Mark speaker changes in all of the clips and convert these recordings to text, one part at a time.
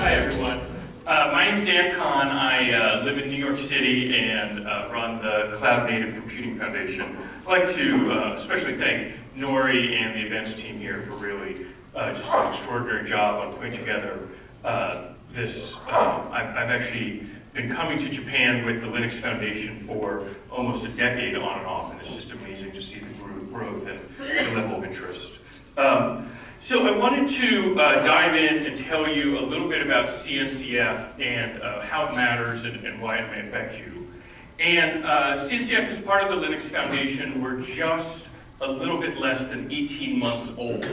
Speaker 1: Hi, everyone. Uh, my name is Dan Kohn. I uh, live in New York City and uh, run the Cloud Native Computing Foundation. I'd like to uh, especially thank Nori and the events team here for really uh, just an extraordinary job on putting together uh, this. I've, I've actually been coming to Japan with the Linux Foundation for almost a decade on and off, and it's just amazing to see the growth and the level of interest. Um, so I wanted to uh, dive in and tell you a little bit about CNCF and uh, how it matters and, and, why it may affect you. And uh, CNCF is part of the Linux Foundation. We're just a little bit less than 18 months old.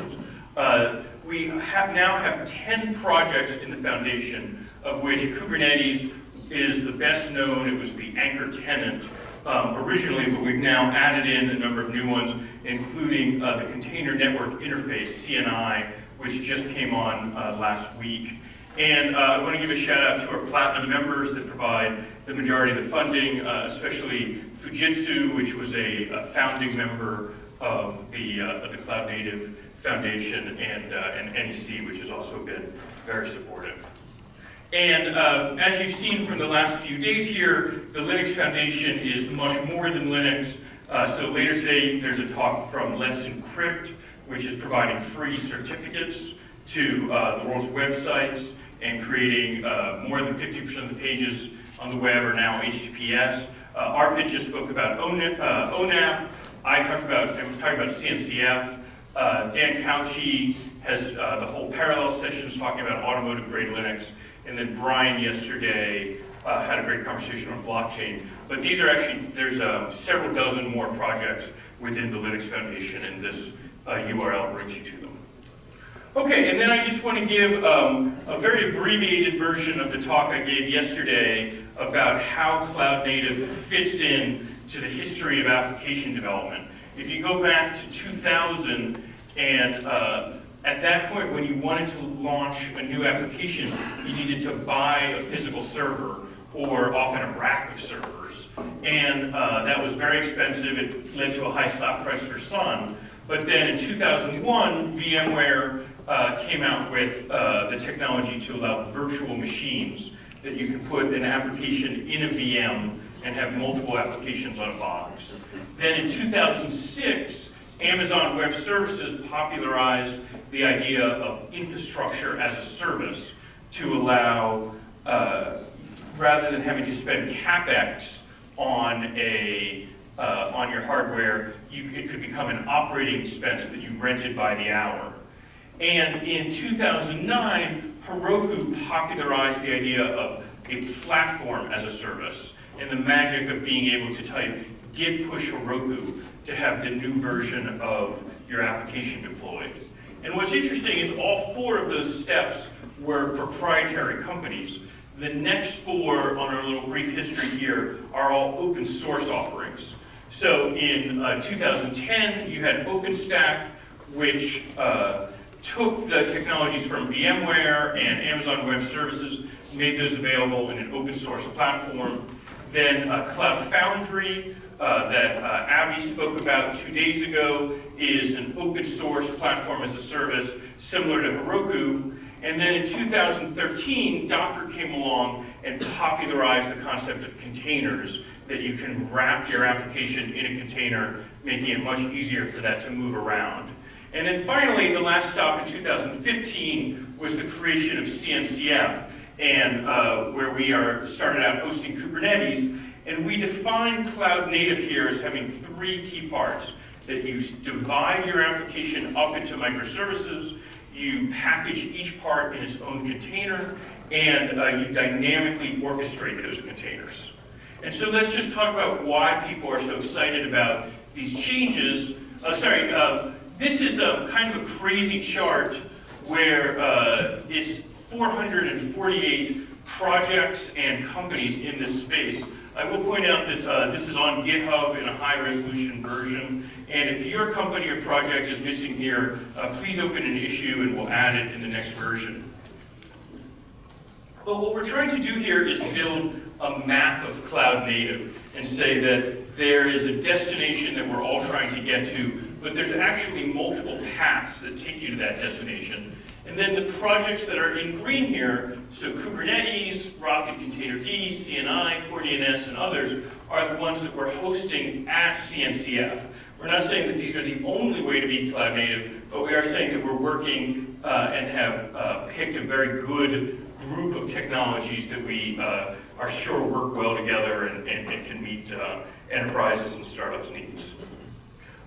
Speaker 1: Uh, we have now have 10 projects in the foundation, of which Kubernetes is the best known. It was the anchor tenant um, originally, but we've now added in a number of new ones, including uh, the Container Network Interface, CNI, which just came on uh, last week. And uh, I want to give a shout out to our Platinum members that provide the majority of the funding, uh, especially Fujitsu, which was a, a founding member of the, uh, of the Cloud Native Foundation, and, uh, and NEC, which has also been very supportive. And uh, as you've seen from the last few days here, the Linux Foundation is much more than Linux. Uh, so later today, there's a talk from Let's Encrypt, which is providing free certificates to uh, the world's websites and creating uh, more than 50% of the pages on the web are now HTTPS. Uh, Arpit just spoke about ONAP. Uh, I talked about, I talking about CNCF. Uh, Dan Cauchi has the whole parallel sessions talking about automotive grade Linux. And then Brian yesterday uh, had a great conversation on blockchain. But these are actually, there's uh, several dozen more projects within the Linux Foundation, and this URL uh, brings you to them. Okay, and then I just want to give um, a very abbreviated version of the talk I gave yesterday about how cloud native fits in to the history of application development. If you go back to 2000 and uh, at that point, when you wanted to launch a new application, you needed to buy a physical server or often a rack of servers. And uh, that was very expensive. It led to a high stock price for Sun. But then in 2001, VMware uh, came out with uh, the technology to allow virtual machines that you can put an application in a VM and have multiple applications on a box. Then in 2006, Amazon Web Services popularized the idea of infrastructure as a service to allow, uh, rather than having to spend capex on a uh, on your hardware, you, it could become an operating expense that you rented by the hour. And in 2009, Heroku popularized the idea of a platform as a service and the magic of being able to type git push Heroku to have the new version of your application deployed. And what's interesting is all four of those steps were proprietary companies. The next four on our little brief history here are all open source offerings. So in uh, 2010, you had OpenStack, which uh, took the technologies from VMware and Amazon Web Services, made those available in an open source platform. Then uh, Cloud Foundry, uh, that uh, Abby spoke about two days ago is an open source platform as a service similar to Heroku. And then in 2013, Docker came along and popularized the concept of containers, that you can wrap your application in a container, making it much easier for that to move around. And then finally, the last stop in 2015 was the creation of CNCF, and uh, where we are started out hosting Kubernetes, and we define cloud native here as having three key parts. That you divide your application up into microservices, you package each part in its own container, and uh, you dynamically orchestrate those containers. And so let's just talk about why people are so excited about these changes. Uh, sorry, uh, this is a kind of a crazy chart where uh, it's 448 projects and companies in this space I will point out that uh, this is on GitHub in a high resolution version. And if your company or project is missing here, uh, please open an issue and we'll add it in the next version. But what we're trying to do here is build a map of cloud native and say that there is a destination that we're all trying to get to, but there's actually multiple paths that take you to that destination. And then the projects that are in green here, so Kubernetes, Rocket Containerd, CNI, CoreDNS, and others, are the ones that we're hosting at CNCF. We're not saying that these are the only way to be cloud native, but we are saying that we're working uh, and have uh, picked a very good group of technologies that we uh, are sure work well together and, and, and can meet uh, enterprises and startups' needs.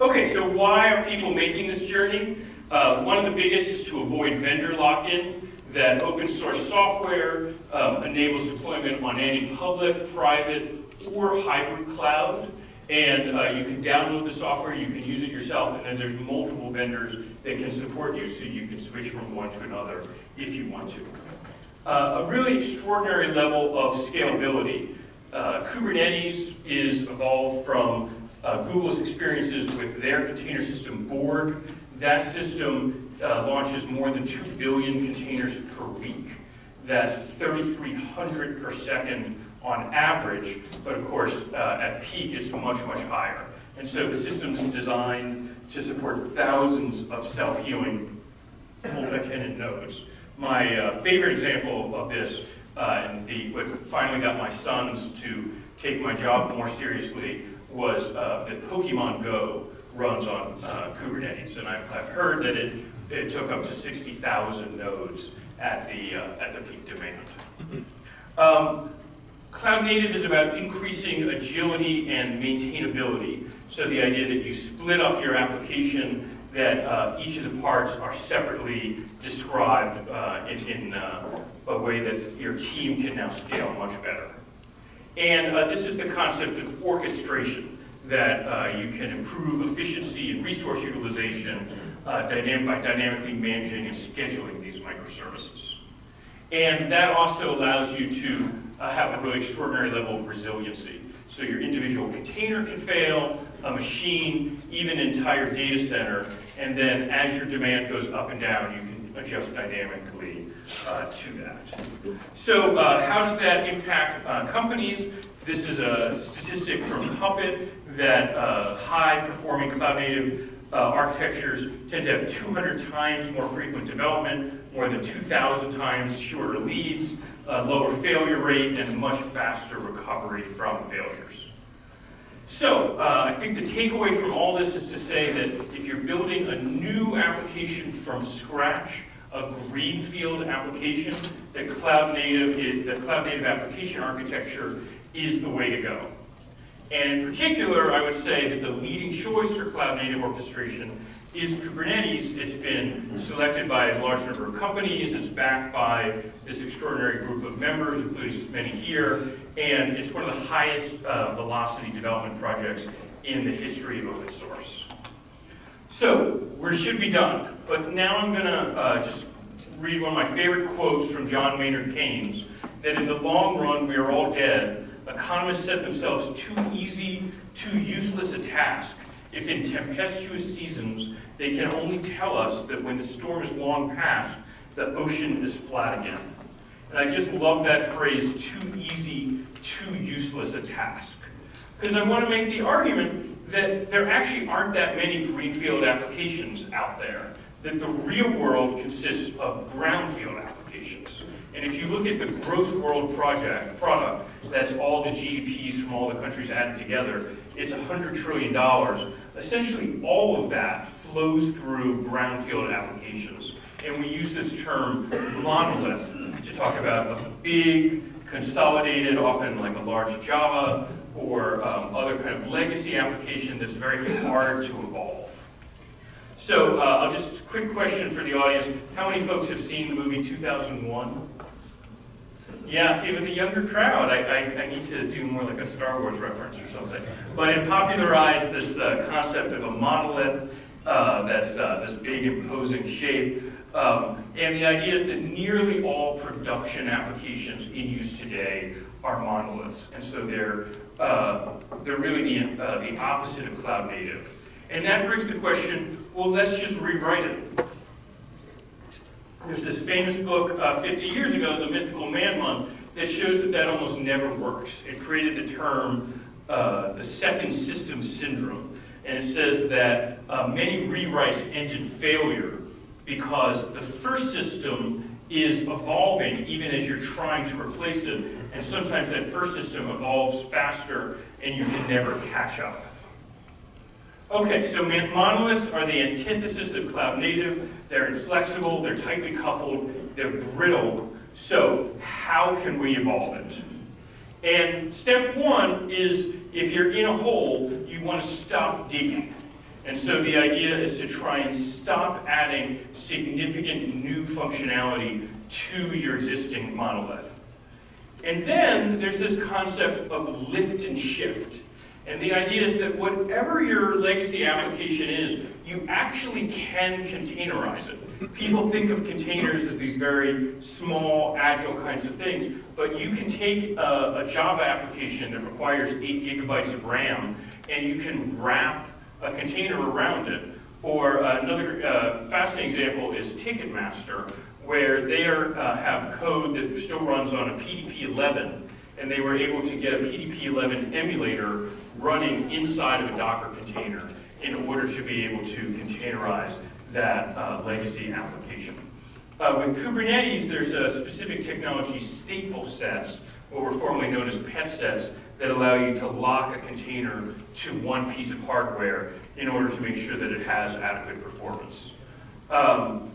Speaker 1: Okay, so why are people making this journey? Uh, one of the biggest is to avoid vendor lock-in, that open source software um, enables deployment on any public, private, or hybrid cloud. And uh, you can download the software, you can use it yourself, and then there's multiple vendors that can support you, so you can switch from one to another if you want to. Uh, a really extraordinary level of scalability. Uh, Kubernetes is evolved from uh, Google's experiences with their container system Borg. That system uh, launches more than 2 billion containers per week. That's 3,300 per second on average, but of course, uh, at peak, it's much, much higher. And so the system is designed to support thousands of self-healing multi-tenant nodes. My uh, favorite example of this, uh, and the, what finally got my sons to take my job more seriously, was uh, that Pokemon Go runs on uh, Kubernetes, and I've, I've heard that it, it took up to 60,000 nodes at the, uh, at the peak demand. Um, Cloud native is about increasing agility and maintainability. So the idea that you split up your application, that uh, each of the parts are separately described uh, in, in uh, a way that your team can now scale much better. And uh, this is the concept of orchestration, that uh, you can improve efficiency and resource utilization uh, dynamic, by dynamically managing and scheduling these microservices. And that also allows you to uh, have a really extraordinary level of resiliency. So your individual container can fail, a machine, even an entire data center, and then as your demand goes up and down, you can adjust dynamically uh, to that. So uh, how does that impact uh, companies? This is a statistic from Puppet that uh, high-performing cloud-native architectures tend to have 200 times more frequent development, more than 2,000 times shorter leads, a lower failure rate, and a much faster recovery from failures. So, uh, I think the takeaway from all this is to say that if you're building a new application from scratch, a greenfield application, the cloud native, the cloud native application architecture is the way to go. And in particular, I would say that the leading choice for cloud native orchestration is Kubernetes. It's been selected by a large number of companies. It's backed by this extraordinary group of members, including many here. And it's one of the highest uh, velocity development projects in the history of open source. So, we should be done. But now I'm going to uh, just read one of my favorite quotes from John Maynard Keynes, that in the long run, we are all dead economists set themselves too easy, too useless a task if in tempestuous seasons they can only tell us that when the storm is long past, the ocean is flat again. And I just love that phrase, too easy, too useless a task. Because I want to make the argument that there actually aren't that many greenfield applications out there, that the real world consists of brownfield applications. And if you look at the gross world project product, that's all the GDPs from all the countries added together, it's $100 trillion. Essentially, all of that flows through brownfield applications. And we use this term monolith to talk about a big, consolidated, often like a large Java or um, other kind of legacy application that's very hard to evolve. So uh, I'll just, quick question for the audience. How many folks have seen the movie 2001? Yeah, see, with the younger crowd, I, I, I, need to do more like a Star Wars reference or something. But it popularized this uh, concept of a monolith uh, that's uh, this big imposing shape. Um, and the idea is that nearly all production applications in use today are monoliths. And so they're, uh, they're really the, uh, the opposite of cloud native. And that brings the question, well, let's just rewrite it. There's this famous book uh, 50 years ago, The Mythical Man Month, that shows that that almost never works. It created the term uh, the second system syndrome. And it says that uh, many rewrites end in failure because the first system is evolving even as you're trying to replace it, and sometimes that first system evolves faster and you can never catch up. Okay, so monoliths are the antithesis of cloud native. They're inflexible, they're tightly coupled, they're brittle. So how can we evolve it? And step one is if you're in a hole, you want to stop digging. And so the idea is to try and stop adding significant new functionality to your existing monolith. And then there's this concept of lift and shift. And the idea is that whatever your legacy application is, you actually can containerize it. People think of containers as these very small, agile kinds of things, but you can take a, a Java application that requires 8 gigabytes of RAM, and you can wrap a container around it. Or another uh, fascinating example is Ticketmaster, where they are, uh, have code that still runs on a PDP-11, and they were able to get a PDP-11 emulator running inside of a Docker container in order to be able to containerize that uh, legacy application. Uh, with Kubernetes, there's a specific technology, stateful sets, what were formerly known as pet sets, that allow you to lock a container to one piece of hardware in order to make sure that it has adequate performance. Um,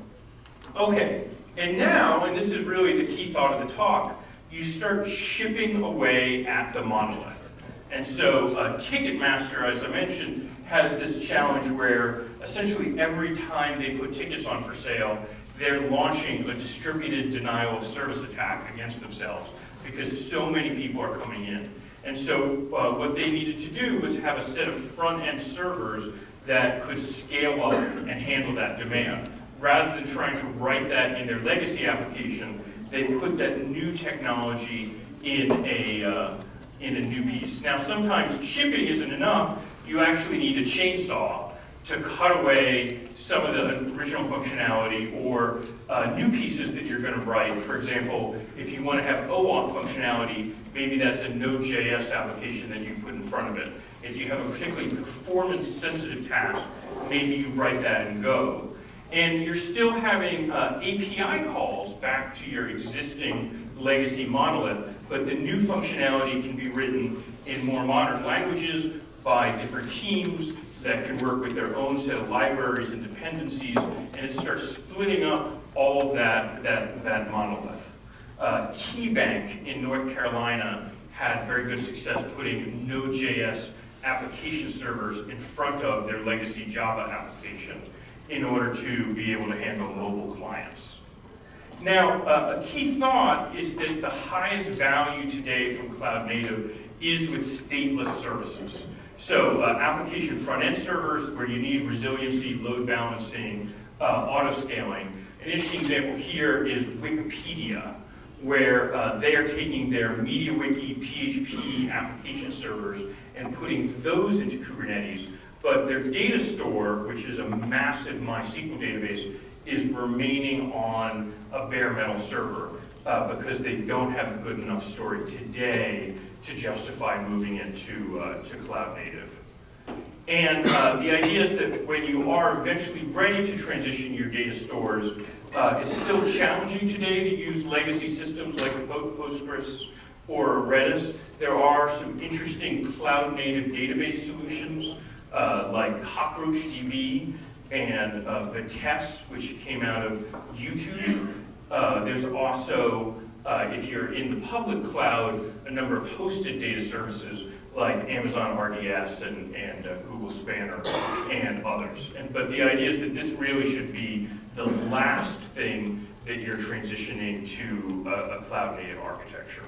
Speaker 1: okay, and now, and this is really the key thought of the talk, you start chipping away at the monolith. And so uh, Ticketmaster, as I mentioned, has this challenge where essentially every time they put tickets on for sale, they're launching a distributed denial of service attack against themselves because so many people are coming in. And so uh, what they needed to do was have a set of front-end servers that could scale up and handle that demand. Rather than trying to write that in their legacy application, they put that new technology in a, uh, in a new piece. Now sometimes chipping isn't enough, you actually need a chainsaw to cut away some of the original functionality or uh, new pieces that you're going to write. For example, if you want to have OAuth functionality, maybe that's a Node.js application that you put in front of it. If you have a particularly performance-sensitive task, maybe you write that in Go. And you're still having uh, API calls back to your existing legacy monolith, but the new functionality can be written in more modern languages by different teams that can work with their own set of libraries and dependencies, and it starts splitting up all of that, that, that monolith. Uh, KeyBank in North Carolina had very good success putting Node.js application servers in front of their legacy Java application in order to be able to handle mobile clients. Now, uh, a key thought is that the highest value today from cloud native is with stateless services. So uh, application front-end servers where you need resiliency, load balancing, uh, auto-scaling. An interesting example here is Wikipedia, where uh, they are taking their MediaWiki PHP application servers and putting those into Kubernetes, but their data store, which is a massive MySQL database, is remaining on a bare metal server uh, because they don't have a good enough story today to justify moving into uh, to cloud native. And uh, the idea is that when you are eventually ready to transition your data stores, uh, it's still challenging today to use legacy systems like Postgres or Redis. There are some interesting cloud native database solutions uh, like CockroachDB and uh, Vitess, which came out of YouTube. Uh, there's also uh, if you're in the public cloud, a number of hosted data services like Amazon RDS and, and uh, Google Spanner and others. And, but the idea is that this really should be the last thing that you're transitioning to a, a cloud native architecture.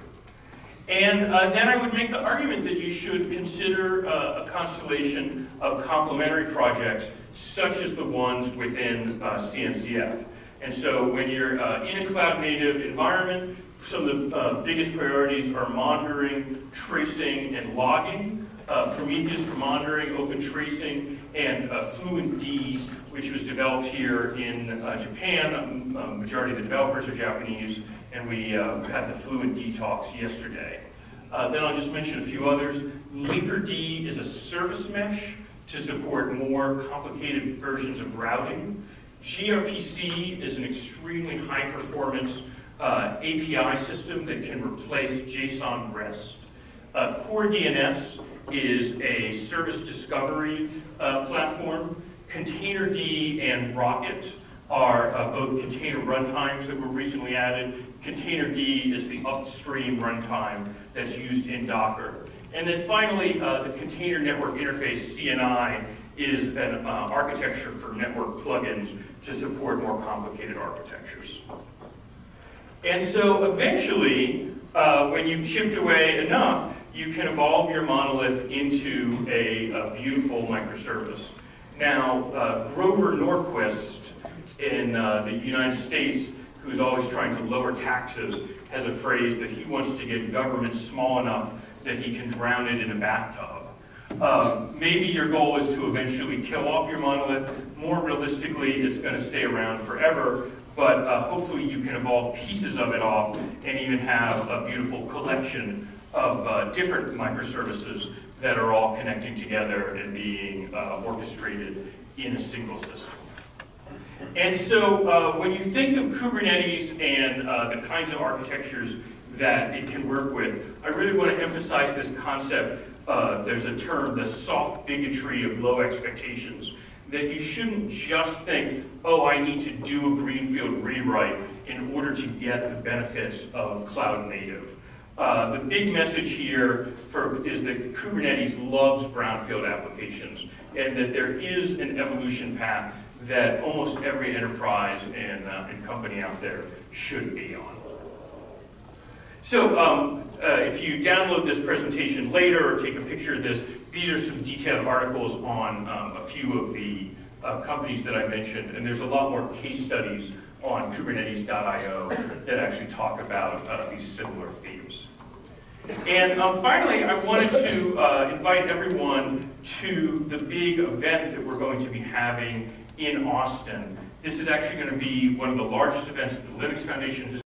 Speaker 1: And uh, then I would make the argument that you should consider uh, a constellation of complementary projects, such as the ones within uh, CNCF. And so when you're uh, in a cloud native environment, some of the uh, biggest priorities are monitoring, tracing, and logging. Uh, Prometheus for monitoring, open tracing, and uh, FluentD, which was developed here in uh, Japan. Um, uh, majority of the developers are Japanese, and we uh, had the FluentD talks yesterday. Then I'll just mention a few others. Linkerd is a service mesh to support more complicated versions of routing. gRPC is an extremely high performance uh, API system that can replace JSON REST. Uh, Core DNS is a service discovery uh, platform. Containerd and Rocket are uh, both container runtimes that were recently added. Containerd is the upstream runtime that's used in Docker. And then finally, uh, the Container Network Interface, CNI, is an uh, architecture for network plugins to support more complicated architectures. And so eventually, uh, when you've chipped away enough, you can evolve your monolith into a, a beautiful microservice. Now, uh, Grover Norquist in uh, the United States, who's always trying to lower taxes, has a phrase that he wants to get government small enough that he can drown it in a bathtub. Uh, maybe your goal is to eventually kill off your monolith. More realistically, it's going to stay around forever, but uh, hopefully you can evolve pieces of it off and even have a beautiful collection of uh, different microservices that are all connecting together and being uh, orchestrated in a single system. And so uh, when you think of Kubernetes and uh, the kinds of architectures that it can work with, I really want to emphasize this concept. Uh, there's a term, the soft bigotry of low expectations, that you shouldn't just think, oh, I need to do a greenfield rewrite in order to get the benefits of cloud native. Uh, the big message here for, is that Kubernetes loves brownfield applications and that there is an evolution path that almost every enterprise and, uh, and company out there should be on. So um, uh, if you download this presentation later or take a picture of this, these are some detailed articles on um, a few of the uh, companies that I mentioned, and there's a lot more case studies on Kubernetes.io that actually talk about uh, these similar themes. And um, finally, I wanted to uh, invite everyone to the big event that we're going to be having in Austin. This is actually going to be one of the largest events that the Linux Foundation has